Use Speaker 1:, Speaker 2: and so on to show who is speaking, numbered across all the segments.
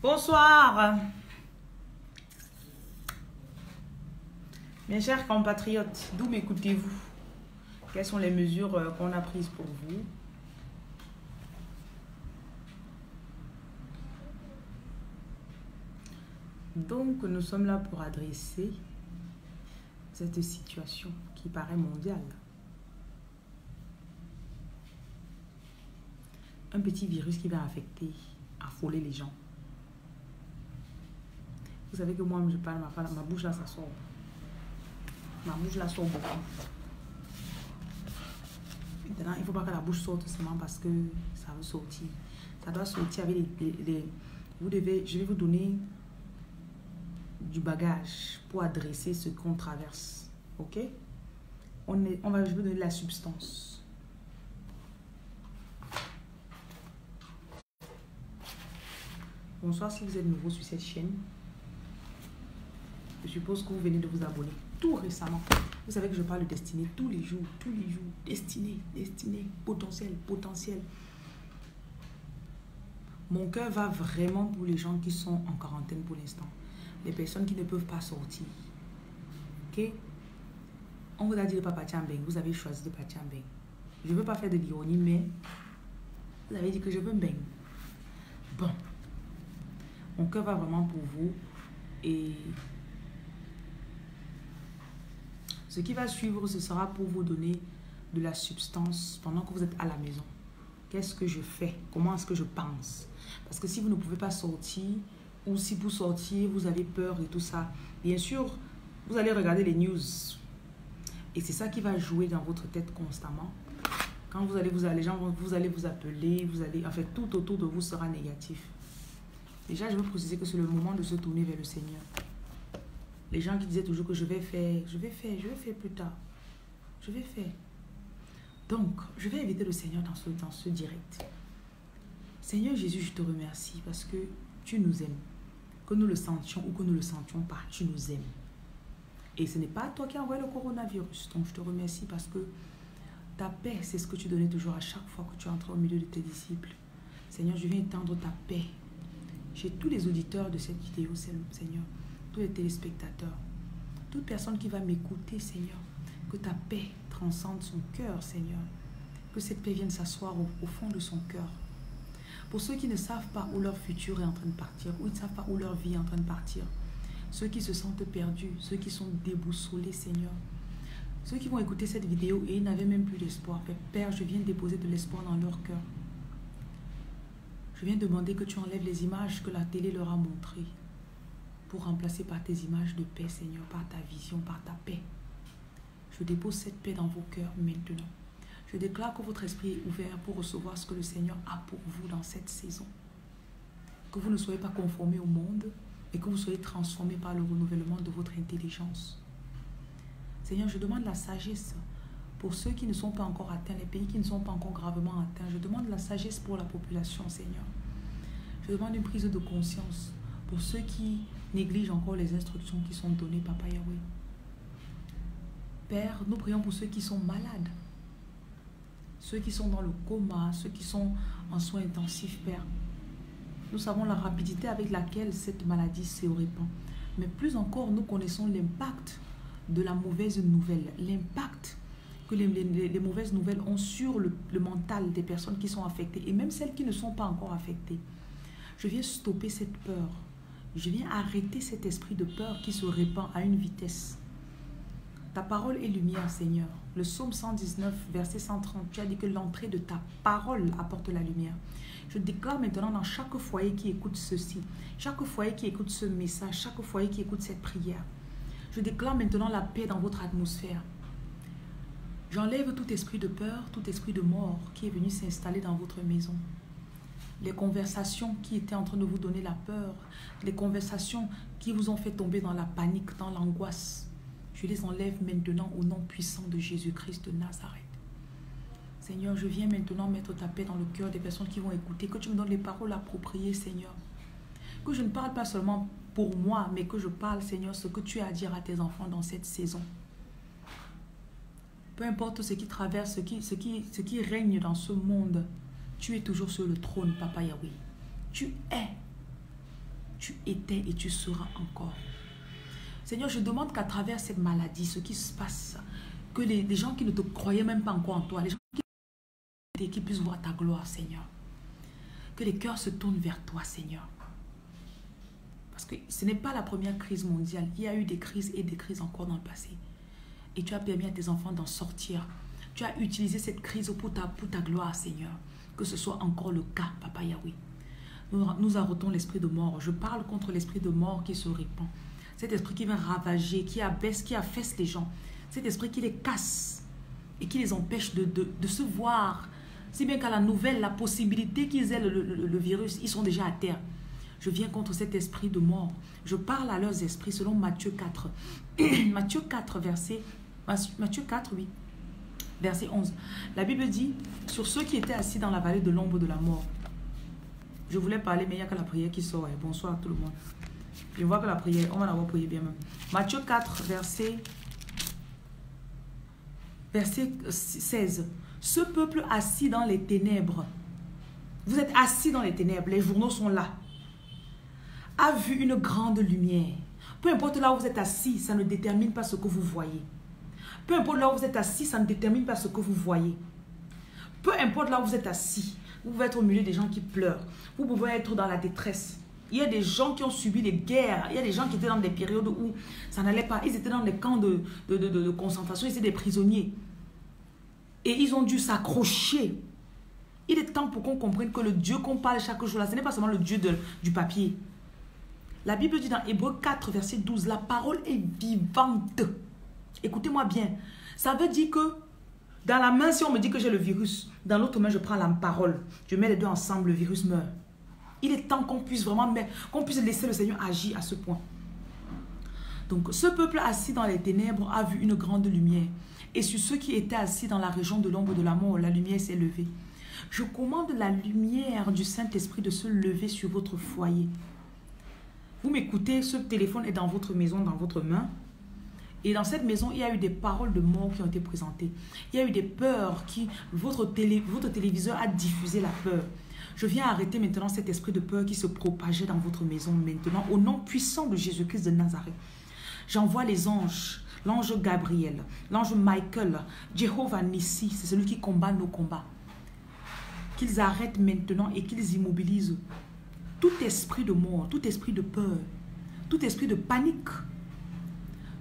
Speaker 1: Bonsoir. Mes chers compatriotes, d'où m'écoutez-vous? Quelles sont les mesures euh, qu'on a prises pour vous? Donc, nous sommes là pour adresser cette situation qui paraît mondiale. Un petit virus qui va affecter, affoler les gens. Vous savez que moi, je parle, ma, ma bouche là, ça sort. Ma bouche là sort beaucoup. Maintenant, il ne faut pas que la bouche sorte seulement parce que ça veut sortir. Ça doit sortir avec les, Vous devez, je vais vous donner du bagage pour adresser ce qu'on traverse. Ok? On, est, on va, Je vais donner la substance. Bonsoir si vous êtes nouveau sur cette chaîne. Je suppose que vous venez de vous abonner tout récemment. Vous savez que je parle de destinée tous les jours, tous les jours. Destinée, destinée, potentiel, potentiel. Mon cœur va vraiment pour les gens qui sont en quarantaine pour l'instant. Les personnes qui ne peuvent pas sortir. Ok? On vous a dit de pas partir en Vous avez choisi de partir en Je ne veux pas faire de l'ironie, mais vous avez dit que je veux me Bon. Mon cœur va vraiment pour vous. Et Ce qui va suivre, ce sera pour vous donner de la substance pendant que vous êtes à la maison. Qu'est-ce que je fais? Comment est-ce que je pense? Parce que si vous ne pouvez pas sortir, ou si vous sortiez, vous avez peur et tout ça, bien sûr, vous allez regarder les news. Et c'est ça qui va jouer dans votre tête constamment. Quand vous allez vous gens vous allez vous appeler, vous allez, en fait, tout autour de vous sera négatif. Déjà, je veux préciser que c'est le moment de se tourner vers le Seigneur. Les gens qui disaient toujours que je vais faire, je vais faire, je vais faire plus tard. Je vais faire. Donc, je vais inviter le Seigneur dans ce, dans direct. Seigneur Jésus, je te remercie parce que tu nous aimes. Que nous le sentions ou que nous le sentions pas, tu nous aimes. Et ce n'est pas toi qui as envoyé le coronavirus. Donc, je te remercie parce que ta paix, c'est ce que tu donnais toujours à chaque fois que tu entres au milieu de tes disciples. Seigneur, je viens étendre ta paix chez tous les auditeurs de cette vidéo, Seigneur tous les téléspectateurs, toute personne qui va m'écouter, Seigneur, que ta paix transcende son cœur, Seigneur. Que cette paix vienne s'asseoir au, fond de son cœur. Pour ceux qui ne savent pas où leur futur est en train de partir, où ils ne savent pas où leur vie est en train de partir, ceux qui se sentent perdus, ceux qui sont déboussolés, Seigneur, ceux qui vont écouter cette vidéo et ils n'avaient même plus d'espoir. Père, je viens déposer de l'espoir dans leur cœur. Je viens demander que tu enlèves les images que la télé leur a montrées pour remplacer par tes images de paix, Seigneur, par ta vision, par ta paix. Je dépose cette paix dans vos cœurs maintenant. Je déclare que votre esprit est ouvert pour recevoir ce que le Seigneur a pour vous dans cette saison. Que vous ne soyez pas conformés au monde, et que vous soyez transformés par le renouvellement de votre intelligence. Seigneur, je demande la sagesse pour ceux qui ne sont pas encore atteints, les pays qui ne sont pas encore gravement atteints. Je demande la sagesse pour la population, Seigneur. Je demande une prise de conscience pour ceux qui négligent encore les instructions qui sont données, Papa Yahweh. Père, nous prions pour ceux qui sont malades, ceux qui sont dans le coma, ceux qui sont en soins intensifs, Père. Nous savons la rapidité avec laquelle cette maladie se répand. Mais plus encore, nous connaissons l'impact de la mauvaise nouvelle, l'impact que les, mauvaises nouvelles ont sur le, le mental des personnes qui sont affectées et même celles qui ne sont pas encore affectées. Je viens stopper cette peur je viens arrêter cet esprit de peur qui se répand à une vitesse. Ta parole est lumière, Seigneur. Le psaume 119, verset 130, tu as dit que l'entrée de ta parole apporte la lumière. Je déclare maintenant dans chaque foyer qui écoute ceci, chaque foyer qui écoute ce message, chaque foyer qui écoute cette prière, je déclare maintenant la paix dans votre atmosphère. J'enlève tout esprit de peur, tout esprit de mort qui est venu s'installer dans votre maison les conversations qui étaient en train de vous donner la peur, les conversations qui vous ont fait tomber dans la panique, dans l'angoisse, je les enlève maintenant au nom puissant de Jésus-Christ de Nazareth. Seigneur, je viens maintenant mettre ta paix dans le cœur des personnes qui vont écouter, que tu me donnes les paroles appropriées, Seigneur. Que je ne parle pas seulement pour moi, mais que je parle, Seigneur, ce que tu as à dire à tes enfants dans cette saison. Peu importe ce qui traverse, ce qui, ce qui, ce qui règne dans ce monde, tu es toujours sur le trône, Papa Yahweh. Tu es tu étais et tu seras encore. Seigneur, je demande qu'à travers cette maladie, ce qui se passe, que les, gens qui ne te croyaient même pas encore en toi, les gens qui, qui puissent voir ta gloire, Seigneur. Que les cœurs se tournent vers toi, Seigneur. Parce que ce n'est pas la première crise mondiale. Il y a eu des crises et des crises encore dans le passé. Et tu as permis à tes enfants d'en sortir. Tu as utilisé cette crise pour ta, pour ta gloire, Seigneur. Que ce soit encore le cas, Papa Yahweh. Nous, nous arrêtons l'esprit de mort. Je parle contre l'esprit de mort qui se répand. Cet esprit qui vient ravager, qui abaisse, qui affaisse les gens. Cet esprit qui les casse et qui les empêche de, de, se voir. Si bien qu'à la nouvelle, la possibilité qu'ils aient le virus, ils sont déjà à terre. Je viens contre cet esprit de mort. Je parle à leurs esprits selon Matthieu 4. Matthieu 4, verset... Matthieu 4, oui. Verset 11. La Bible dit, sur ceux qui étaient assis dans la vallée de l'ombre de la mort. Je voulais parler, mais il n'y a que la prière qui sort. Bonsoir à tout le monde. Je vois que la prière, on va l'avoir prié bien même. Matthieu 4, verset, verset 16. Ce peuple assis dans les ténèbres. Vous êtes assis dans les ténèbres. Les journaux sont là a vu une grande lumière. Peu importe là où vous êtes assis, ça ne détermine pas ce que vous voyez. Peu importe là où vous êtes assis, ça ne détermine pas ce que vous voyez. Peu importe là où vous êtes assis, vous pouvez être au milieu des gens qui pleurent. Vous pouvez être dans la détresse. Il y a des gens qui ont subi des guerres. Il y a des gens qui étaient dans des périodes où ça n'allait pas. Ils étaient dans des camps de, de, de, concentration. Ils étaient des prisonniers. Et ils ont dû s'accrocher. Il est temps pour qu'on comprenne que le Dieu qu'on parle chaque jour là, ce n'est pas seulement le Dieu du papier. La Bible dit dans Hébreu 4, verset 12, la parole est vivante. Écoutez-moi bien. Ça veut dire que dans la main, si on me dit que j'ai le virus, dans l'autre main, je prends la parole. Je mets les deux ensemble, le virus meurt. Il est temps qu'on puisse vraiment, qu'on puisse laisser le Seigneur agir à ce point. Donc, ce peuple assis dans les ténèbres a vu une grande lumière. Et sur ceux qui étaient assis dans la région de l'ombre de la mort, la lumière s'est levée. Je commande la lumière du Saint-Esprit de se lever sur votre foyer. Vous m'écoutez, ce téléphone est dans votre maison, dans votre main. Et dans cette maison, il y a eu des paroles de mort qui ont été présentées. Il y a eu des peurs qui... Votre, télé, votre téléviseur a diffusé la peur. Je viens arrêter maintenant cet esprit de peur qui se propageait dans votre maison maintenant au nom puissant de Jésus-Christ de Nazareth. J'envoie les anges, l'ange Gabriel, l'ange Michael, Jehovah Nissi, c'est celui qui combat nos combats. Qu'ils arrêtent maintenant et qu'ils immobilisent tout esprit de mort, tout esprit de peur, tout esprit de panique,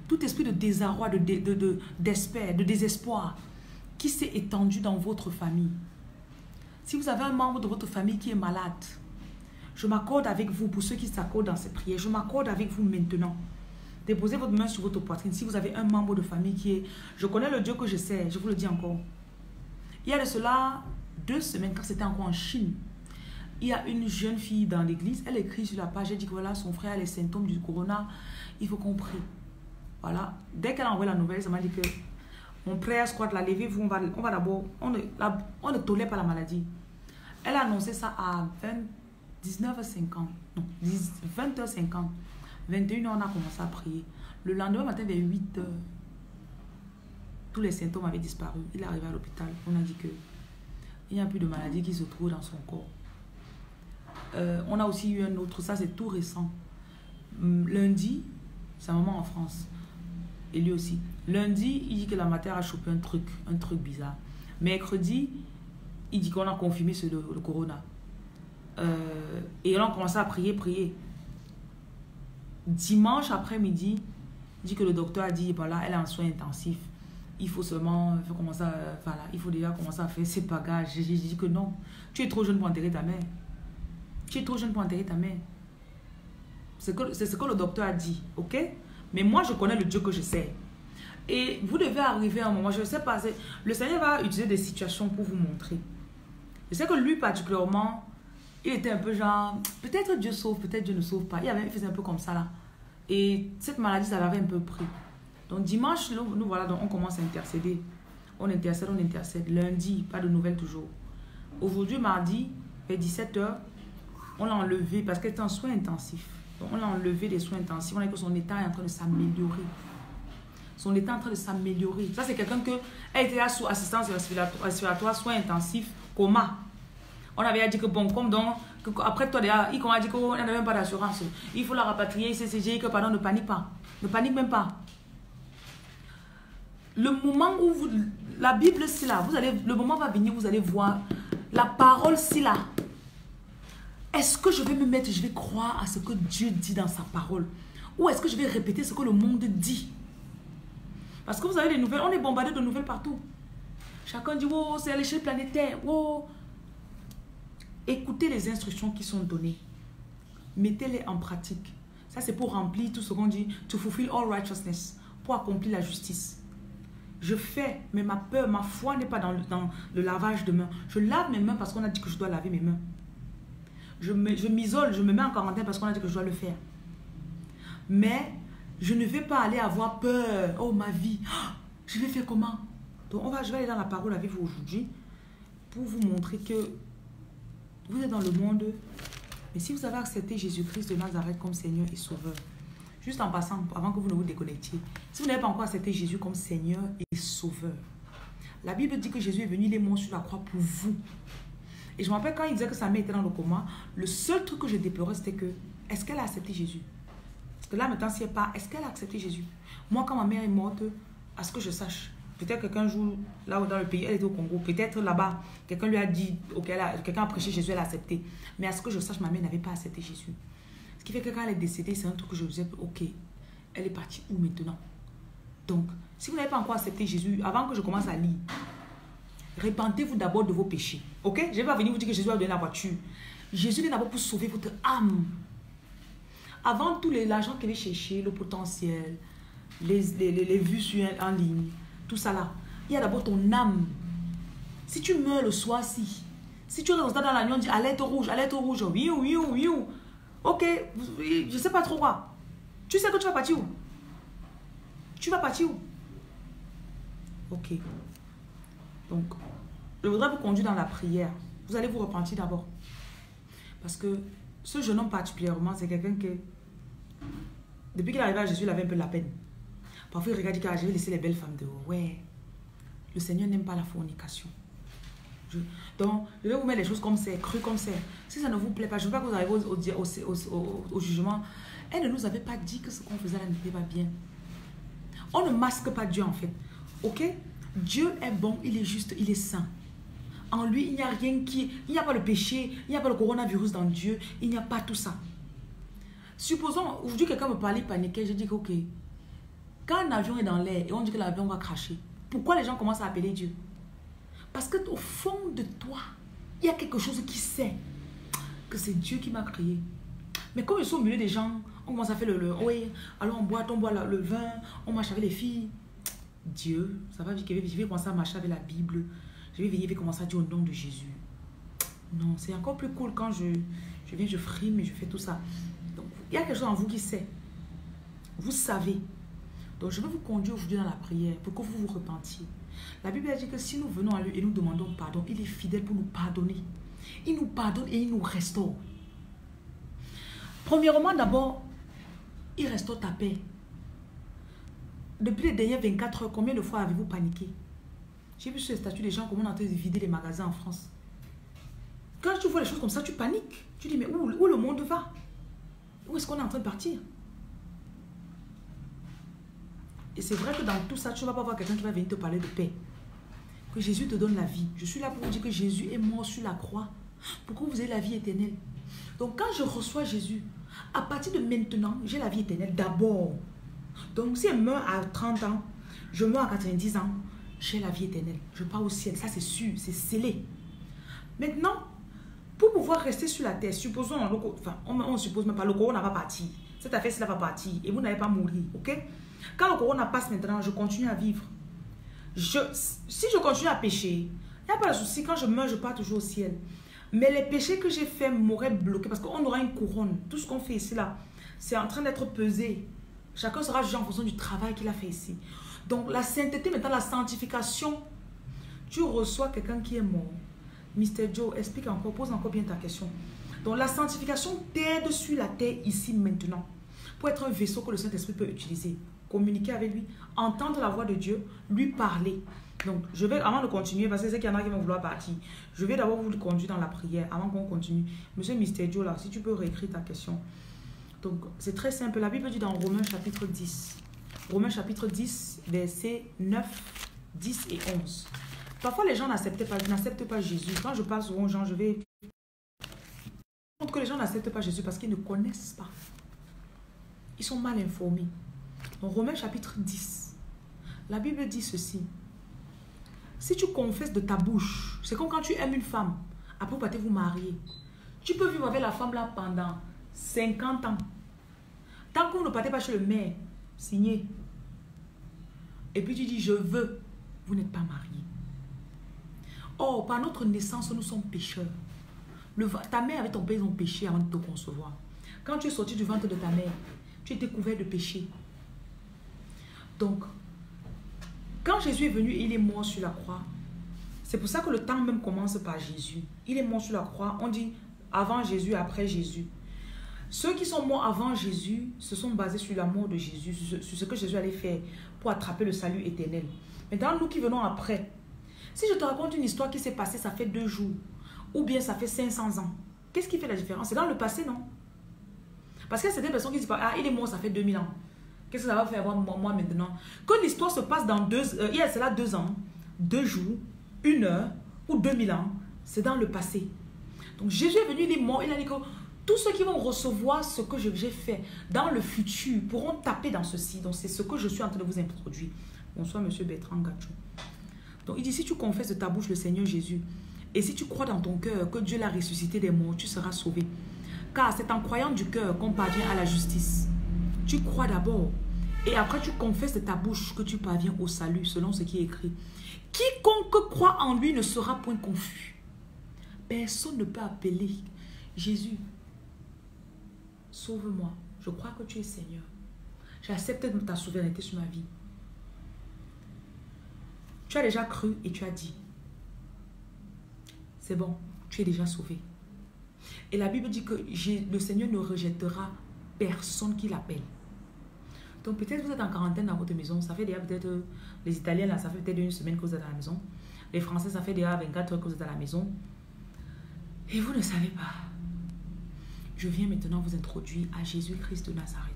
Speaker 1: tout esprit de désarroi, de, de, de, de désespoir qui s'est étendu dans votre famille. Si vous avez un membre de votre famille qui est malade, je m'accorde avec vous, pour ceux qui s'accordent dans cette prière, je m'accorde avec vous maintenant. Déposez votre main sur votre poitrine si vous avez un membre de famille qui est... Je connais le Dieu que je sais, je vous le dis encore. Il y a de cela deux semaines, quand c'était encore en Chine, il y a une jeune fille dans l'église, elle écrit sur la page, elle dit que voilà, son frère a les symptômes du corona, il faut qu'on prie. Voilà. Dès qu'elle a envoyé la nouvelle, ça m'a dit que mon frère squat la levez-vous, on va, on va d'abord, on ne, on ne tolère pas la maladie. Elle a annoncé ça à 19h50, non, 20h50. 21h, on a commencé à prier. Le lendemain matin, vers 8h, tous les symptômes avaient disparu. Il est arrivé à l'hôpital. On a dit que il n'y a plus de maladie qui se trouve dans son corps. Euh, on a aussi eu un autre, ça c'est tout récent. Hum, lundi, un moment en France. Lui aussi. Lundi, il dit que la matière a chopé un truc, un truc bizarre. Mercredi, il dit qu'on a confirmé ce, le, corona. Euh, et on a commencé à prier, prier. Dimanche après-midi, il dit que le docteur a dit, voilà, elle a un soin intensif. Il faut seulement, faut commencer voilà, il faut déjà commencer à faire ses bagages. J'ai dit que non, tu es trop jeune pour enterrer ta mère. Tu es trop jeune pour enterrer ta mère. C'est ce que le docteur a dit, ok? Mais moi, je connais le Dieu que je sais. Et vous devez arriver à un moment, je ne sais pas, le Seigneur va utiliser des situations pour vous montrer. Je sais que lui particulièrement, il était un peu genre, peut-être Dieu sauve, peut-être Dieu ne sauve pas. Il, avait, faisait un peu comme ça là. Et cette maladie, ça l'avait un peu pris. Donc dimanche, nous, nous, voilà, donc on commence à intercéder. On intercède, on intercède. Lundi, pas de nouvelles toujours. Aujourd'hui, mardi, vers 17h, on l'a enlevé parce qu'elle était en soins intensifs. On l'a enlevé des soins intensifs. On a dit que son état est en train de s'améliorer. Son état est en train de s'améliorer. Ça, c'est quelqu'un que elle était là sous assistance respiratoire, soins intensifs, coma. On avait dit que, bon, comme donc après toi, il a dit qu'on n'a même pas d'assurance. Il faut la rapatrier, CCG, que pardon, ne panique pas. Ne panique même pas. Le moment où vous, la Bible, c'est là. Vous allez, le moment va venir, vous allez voir. La parole, c'est là. Est-ce que je vais me mettre, je vais croire à ce que Dieu dit dans sa parole? Ou est-ce que je vais répéter ce que le monde dit? Parce que vous avez les nouvelles, on est bombardé de nouvelles partout. Chacun dit, oh, c'est à l'échelle planétaire. Oh. Écoutez les instructions qui sont données. Mettez-les en pratique. Ça, c'est pour remplir tout ce qu'on dit, to fulfill all righteousness, pour accomplir la justice. Je fais, mais ma peur, ma foi n'est pas dans le, dans le lavage de mains. Je lave mes mains parce qu'on a dit que je dois laver mes mains. Je m'isole, je, me mets en quarantaine parce qu'on a dit que je dois le faire. Mais je ne vais pas aller avoir peur. Oh, ma vie, je vais faire comment? Donc, on va, je vais aller dans la parole avec vous aujourd'hui pour vous montrer que vous êtes dans le monde. Mais si vous avez accepté Jésus-Christ de Nazareth comme Seigneur et Sauveur, juste en passant, avant que vous ne vous déconnectiez, si vous n'avez pas encore accepté Jésus comme Seigneur et Sauveur, la Bible dit que Jésus est venu, il est mort sur la croix pour vous. Et je me rappelle quand il disait que sa mère était dans le coma, le seul truc que je déplorais, c'était que, est-ce qu'elle a accepté Jésus? Parce que là, maintenant, si elle pas, est-ce qu'elle a accepté Jésus? Moi, quand ma mère est morte, à ce que je sache, peut-être quelqu'un jour, là dans le pays, elle était au Congo, peut-être là-bas, quelqu'un lui a dit, ok, quelqu'un a prêché Jésus, elle a accepté. Mais à ce que je sache, ma mère n'avait pas accepté Jésus. Ce qui fait que quand elle est décédée, c'est un truc que je disais, ok, elle est partie où maintenant? Donc, si vous n'avez pas encore accepté Jésus, avant que je commence à lire, Répentez-vous d'abord de vos péchés. Ok? Je ne vais pas venir vous dire que Jésus a donné la voiture. Jésus est d'abord pour sauver votre âme. Avant tout l'argent qu'elle chercher, le potentiel, les, vues sur, en ligne, tout ça là, il y a d'abord ton âme. Si tu meurs le soir, si, si tu es dans la nuit, on dit alerte rouge, alerte rouge, oui, oui, oui, ok, je ne sais pas trop quoi. Tu sais que tu vas partir où? Tu vas partir où? Ok. Donc, je voudrais vous conduire dans la prière. Vous allez vous repentir d'abord. Parce que ce jeune homme particulièrement, c'est quelqu'un qui, depuis qu'il est arrivé à Jésus, il avait un peu la peine. Parfois, il regarde, il dit, ah, je vais laisser les belles femmes dehors. Ouais, le Seigneur n'aime pas la fornication. donc, je vais vous mettre les choses comme c'est, cru comme c'est. Si ça ne vous plaît pas, je ne veux pas que vous arriviez au, au, jugement. Elle ne nous avait pas dit que ce qu'on faisait là n'était pas bien. On ne masque pas Dieu en fait. Ok? Dieu est bon, il est juste, il est saint. En lui, il n'y a rien qui... Il n'y a pas le péché, il n'y a pas le coronavirus dans Dieu, il n'y a pas tout ça. Supposons, aujourd'hui, quelqu'un me parlait, paniquait, je dis ok, quand un avion est dans l'air et on dit que l'avion va cracher, pourquoi les gens commencent à appeler Dieu? Parce que au fond de toi, il y a quelque chose qui sait que c'est Dieu qui m'a créé. Mais comme ils sont au milieu des gens, on commence à faire le, le oui, alors on boit, on boit le vin, on marche avec les filles. Dieu, ça va, je vais commencer à marcher avec la Bible. Je vais venir, commencer à dire au nom de Jésus. Non, c'est encore plus cool quand je, je viens, je frime et je fais tout ça. Donc, il y a quelque chose en vous qui sait. Vous savez. Donc, je vais vous conduire aujourd'hui dans la prière pour que vous vous repentiez. La Bible a dit que si nous venons à lui et nous demandons pardon, il est fidèle pour nous pardonner. Il nous pardonne et il nous restaure. Premièrement, d'abord, il restaure ta paix. Depuis les dernières 24 heures, combien de fois avez-vous paniqué? J'ai vu sur les statuts des gens comment on est en train de vider les magasins en France. Quand tu vois les choses comme ça, tu paniques. Tu dis, mais où, où le monde va? Où est-ce qu'on est en train de partir? Et c'est vrai que dans tout ça, tu ne vas pas voir quelqu'un qui va venir te parler de paix. Que Jésus te donne la vie. Je suis là pour vous dire que Jésus est mort sur la croix. Pour que vous ayez la vie éternelle. Donc quand je reçois Jésus, à partir de maintenant, j'ai la vie éternelle d'abord. Donc, si elle meurt à 30 ans, je meurs à 90 ans, j'ai la vie éternelle. Je pars au ciel. Ça, c'est sûr, c'est scellé. Maintenant, pour pouvoir rester sur la terre, supposons, on ne suppose même pas, le corona va partir. Cette affaire-ci va partir et vous n'allez pas mourir, ok? Quand le corona passe maintenant, je continue à vivre. Je, si je continue à pécher, il n'y a pas de souci. Quand je meurs, je pars toujours au ciel. Mais les péchés que j'ai faits m'auraient bloqué parce qu'on aura une couronne. Tout ce qu'on fait ici, là, c'est en train d'être pesé. Chacun sera jugé en fonction du travail qu'il a fait ici. Donc la sainteté, maintenant la sanctification, tu reçois quelqu'un qui est mort. Mr. Joe, explique encore, pose encore bien ta question. Donc la sanctification t'aide sur la terre ici maintenant. Pour être un vaisseau que le Saint-Esprit peut utiliser. Communiquer avec lui, entendre la voix de Dieu, lui parler. Donc, je vais, avant de continuer, parce que c'est qu'il y en a qui vont vouloir partir, je vais d'abord vous conduire dans la prière avant qu'on continue. Monsieur Mister Joe, là, si tu peux réécrire ta question. Donc, c'est très simple. La Bible dit dans Romains chapitre 10. Romains chapitre 10, versets 9, 10 et 11. Parfois, les gens n'acceptent pas, pas Jésus. Quand je souvent aux gens, je vais... montre que les gens n'acceptent pas Jésus parce qu'ils ne connaissent pas. Ils sont mal informés. Dans Romains chapitre 10, la Bible dit ceci. Si tu confesses de ta bouche, c'est comme quand tu aimes une femme, après vous partez vous marier. Tu peux vivre avec la femme là pendant 50 ans. Tant qu'on ne partez pas chez le maire, signé. Et puis tu dis, je veux, vous n'êtes pas marié. Or, par notre naissance, nous sommes pécheurs. Ta mère avec ton père, ils ont péché avant de te concevoir. Quand tu es sorti du ventre de ta mère, tu étais couvert de péché. Donc, quand Jésus est venu, il est mort sur la croix. C'est pour ça que le temps même commence par Jésus. Il est mort sur la croix. On dit avant Jésus, après Jésus. Ceux qui sont morts avant Jésus se sont basés sur la mort de Jésus, sur ce que Jésus allait faire pour attraper le salut éternel. Maintenant, nous qui venons après, si je te raconte une histoire qui s'est passée, ça fait deux jours, ou bien ça fait 500 ans, qu'est-ce qui fait la différence? C'est dans le passé, non? Parce que c'est des personnes qui disent, ah, il est mort, ça fait 2000 ans. Qu'est-ce que ça va faire moi, moi maintenant? Que l'histoire se passe dans deux, euh, il y a cela deux ans, deux jours, une heure ou deux mille ans, c'est dans le passé. Donc Jésus est venu, il est mort, il a dit que tous ceux qui vont recevoir ce que j'ai fait dans le futur pourront taper dans ceci. Donc c'est ce que je suis en train de vous introduire. Bonsoir, monsieur Bertrand Gachou. Donc il dit, si tu confesses de ta bouche le Seigneur Jésus, et si tu crois dans ton cœur que Dieu l'a ressuscité des morts, tu seras sauvé. Car c'est en croyant du cœur qu'on parvient à la justice. Tu crois d'abord et après tu confesses de ta bouche que tu parviens au salut selon ce qui est écrit. Quiconque croit en lui ne sera point confus. Personne ne peut appeler Jésus. Sauve-moi. Je crois que tu es Seigneur. J'accepte ta souveraineté sur ma vie. Tu as déjà cru et tu as dit. C'est bon, tu es déjà sauvé. Et la Bible dit que le Seigneur ne rejettera personne qui l'appelle. Donc peut-être vous êtes en quarantaine dans votre maison. Ça fait déjà peut-être, les Italiens là, ça fait peut-être une semaine que vous êtes à la maison. Les Français, ça fait déjà 24 heures que vous êtes à la maison. Et vous ne savez pas. Je viens maintenant vous introduire à Jésus-Christ de Nazareth.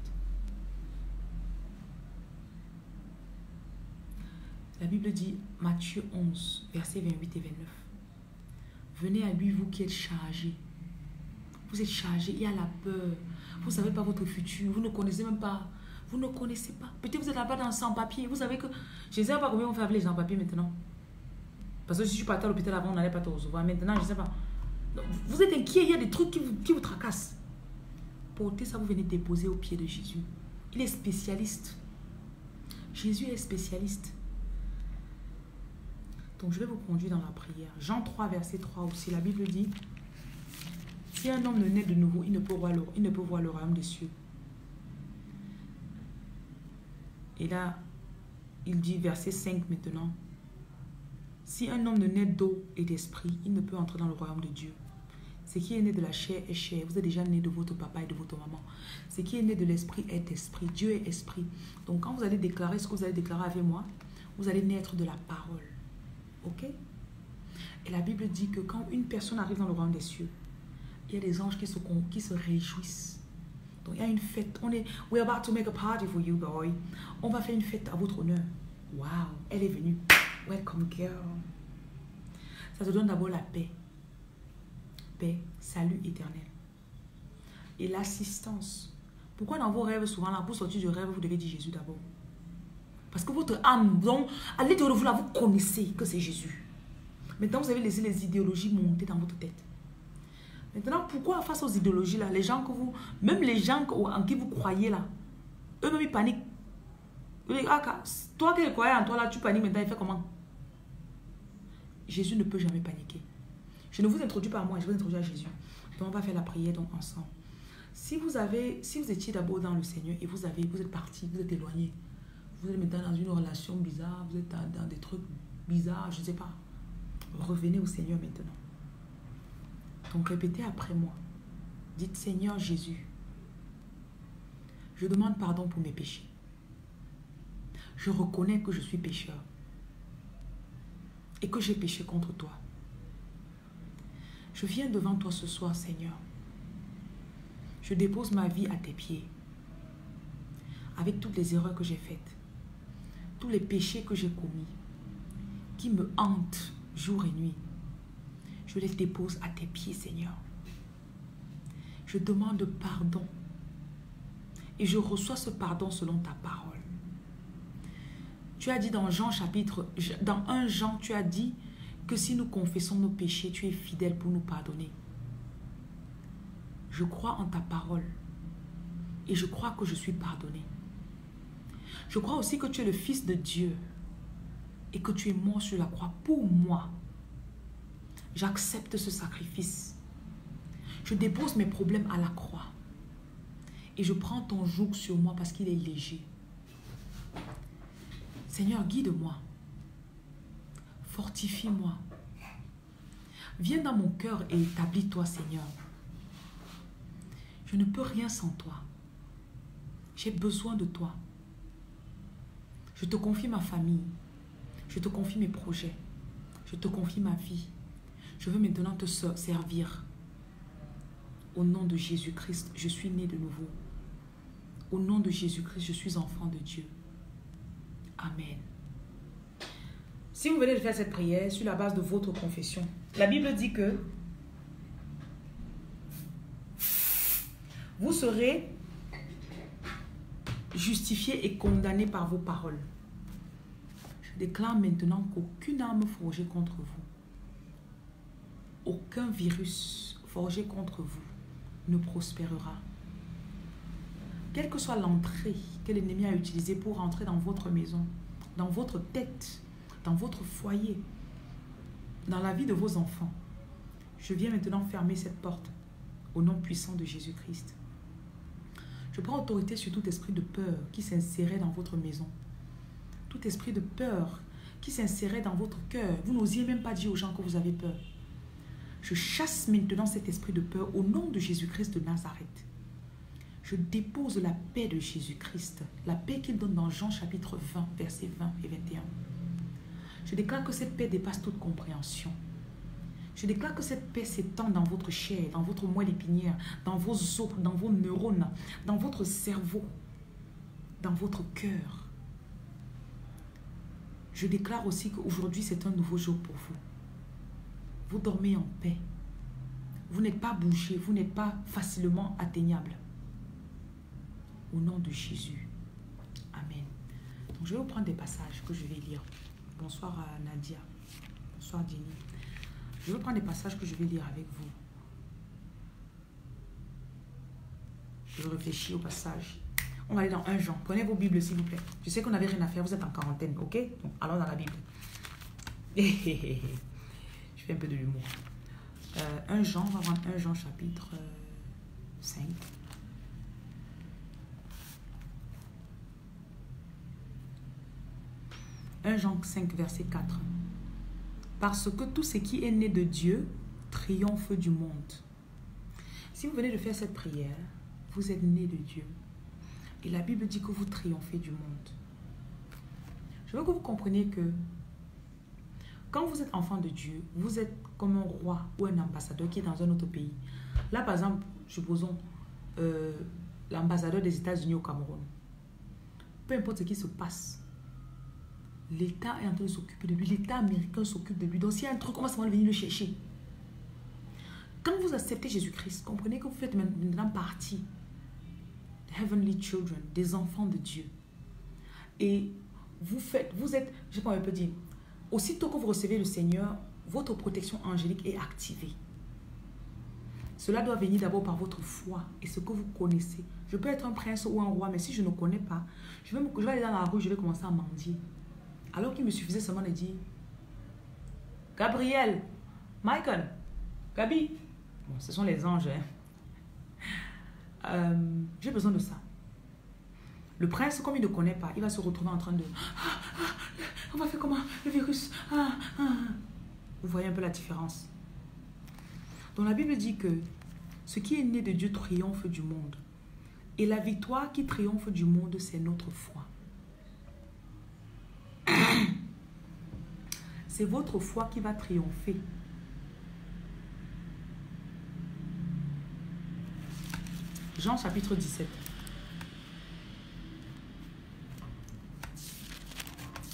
Speaker 1: La Bible dit, Matthieu 11, versets 28 et 29. Venez à lui, vous qui êtes chargés. Vous êtes chargés, il y a la peur. Vous ne savez pas votre futur. Vous ne connaissez même pas. Vous ne connaissez pas. Peut-être vous êtes là-bas dans sans-papier. Vous savez que. Je ne sais pas combien on fait avec les sans-papiers maintenant. Parce que si je parti à l'hôpital avant, on n'allait pas te recevoir. Maintenant, je ne sais pas. Vous êtes inquiet, il y a des trucs qui vous, qui vous tracassent. Portez ça, vous venez déposer au pied de Jésus. Il est spécialiste. Jésus est spécialiste. Donc je vais vous conduire dans la prière. Jean 3, verset 3 aussi, la Bible dit, si un homme ne naît de nouveau, il ne peut voir il ne peut voir le royaume des cieux. Et là, il dit, verset 5 maintenant, si un homme ne naît d'eau et d'esprit, il ne peut entrer dans le royaume de Dieu. Ce qui est né de la chair est chair. Vous êtes déjà né de votre papa et de votre maman. Ce qui est né de l'esprit est esprit. Dieu est esprit. Donc quand vous allez déclarer ce que vous allez déclarer avec moi, vous allez naître de la parole. Ok? Et la Bible dit que quand une personne arrive dans le royaume des cieux, il y a des anges qui se, qui se réjouissent. Donc il y a une fête. On est, we're about to make a party for you, boy. On va faire une fête à votre honneur. Wow, elle est venue. Welcome, girl. Ça te donne d'abord la paix. Paix, salut éternel. Et l'assistance. Pourquoi dans vos rêves, souvent, là, pour sortir du rêve, vous devez dire Jésus d'abord? Parce que votre âme, donc, à l'intérieur de vous, là, vous connaissez que c'est Jésus. Maintenant, vous avez laissé les idéologies monter dans votre tête. Maintenant, pourquoi face aux idéologies, là, les gens que vous, même les gens en qui vous croyez, là, eux-mêmes, ils paniquent. Ah, toi qui croyais en toi, là, tu paniques, maintenant, il fait comment? Jésus ne peut jamais paniquer. Je ne vous introduis pas à moi, je vous introduis à Jésus. Donc, on va faire la prière donc, ensemble. Si vous avez, si vous étiez d'abord dans le Seigneur et vous avez, vous êtes parti, vous êtes éloigné, vous êtes maintenant dans une relation bizarre, vous êtes dans, des trucs bizarres, je ne sais pas. Revenez au Seigneur maintenant. Donc répétez après moi. Dites Seigneur Jésus, je demande pardon pour mes péchés. Je reconnais que je suis pécheur. et que j'ai péché contre toi. Je viens devant toi ce soir, Seigneur. Je dépose ma vie à tes pieds, avec toutes les erreurs que j'ai faites, tous les péchés que j'ai commis, qui me hantent jour et nuit. Je les dépose à tes pieds, Seigneur. Je demande pardon et je reçois ce pardon selon ta parole. Tu as dit dans Jean chapitre, dans 1 Jean, tu as dit que si nous confessons nos péchés, tu es fidèle pour nous pardonner. Je crois en ta parole et je crois que je suis pardonné. Je crois aussi que tu es le Fils de Dieu et que tu es mort sur la croix pour moi. J'accepte ce sacrifice. Je dépose mes problèmes à la croix. Et je prends ton joug sur moi parce qu'il est léger. Seigneur, guide-moi. Fortifie-moi. Viens dans mon cœur et établis-toi, Seigneur. Je ne peux rien sans toi. J'ai besoin de toi. Je te confie ma famille. Je te confie mes projets. Je te confie ma vie. Je veux maintenant te servir. Au nom de Jésus-Christ, je suis né de nouveau. Au nom de Jésus-Christ, je suis enfant de Dieu. Amen. Si vous venez de faire cette prière sur la base de votre confession, la Bible dit que vous serez justifié et condamné par vos paroles. Je déclare maintenant qu'aucune arme forgée contre vous, aucun virus forgé contre vous ne prospérera. Quelle que soit l'entrée que l'ennemi a utilisée pour entrer dans votre maison, dans votre tête, dans votre foyer, dans la vie de vos enfants, je viens maintenant fermer cette porte au nom puissant de Jésus-Christ. Je prends autorité sur tout esprit de peur qui s'insérait dans votre maison. Tout esprit de peur qui s'insérait dans votre cœur. Vous n'osiez même pas dire aux gens que vous avez peur. Je chasse maintenant cet esprit de peur au nom de Jésus-Christ de Nazareth. Je dépose la paix de Jésus-Christ, la paix qu'il donne dans Jean chapitre 20, versets 20 et 21. Je déclare que cette paix dépasse toute compréhension. Je déclare que cette paix s'étend dans votre chair, dans votre moelle épinière, dans vos os, dans vos neurones, dans votre cerveau, dans votre cœur. Je déclare aussi qu'aujourd'hui c'est un nouveau jour pour vous. Vous dormez en paix. Vous n'êtes pas bouché, vous n'êtes pas facilement atteignable. Au nom de Jésus. Amen. Je vais vous prendre des passages que je vais lire. Bonsoir à Nadia. Bonsoir Jenny. Je vais prendre des passages que je vais lire avec vous. Je réfléchis au passage. On va aller dans un Jean. Prenez vos Bibles, s'il vous plaît. Je sais qu'on n'avait rien à faire. Vous êtes en quarantaine, ok? Donc, allons dans la Bible. je fais un peu de l'humour. Euh, un Jean, on va voir un Jean chapitre 5. 1 Jean 5, verset 4. Parce que tout ce qui est né de Dieu triomphe du monde. Si vous venez de faire cette prière, vous êtes né de Dieu. Et la Bible dit que vous triomphez du monde. Je veux que vous compreniez que quand vous êtes enfant de Dieu, vous êtes comme un roi ou un ambassadeur qui est dans un autre pays. Là, par exemple, supposons euh, l'ambassadeur des États-Unis au Cameroun. Peu importe ce qui se passe, L'État est en train de s'occuper de lui. L'État américain s'occupe de lui. Donc s'il y a un truc, ça va venir le chercher Quand vous acceptez Jésus-Christ, comprenez que vous faites maintenant partie des Heavenly Children, des enfants de Dieu. Et vous faites, vous êtes, je sais pas, on peut dire, aussitôt que vous recevez le Seigneur, votre protection angélique est activée. Cela doit venir d'abord par votre foi et ce que vous connaissez. Je peux être un prince ou un roi, mais si je ne connais pas, je vais, je vais aller dans la rue, je vais commencer à mendier. Alors qu'il me suffisait seulement de dire Gabriel, Michael, Gabi. Ce sont les anges. Hein. Euh, j'ai besoin de ça. Le prince, comme il ne connaît pas, il va se retrouver en train de ah, ah, On va faire comment? Le virus. Ah, Vous voyez un peu la différence. Donc la Bible dit que ce qui est né de Dieu triomphe du monde. Et la victoire qui triomphe du monde, c'est notre foi. C'est votre foi qui va triompher. Jean chapitre 17.